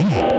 Oh,